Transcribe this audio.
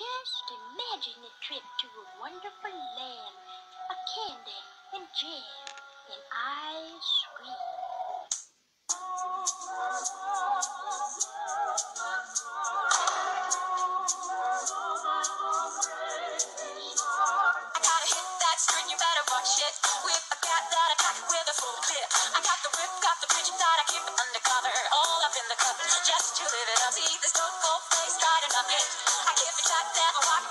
Just imagine the trip to a wonderful land, a candy and jam and ice cream. I gotta hit that string, you better watch it. That with a full. I got the whip, got the that I keep. All up in the cup, just to live it up. See this local place, try to knock it shot down.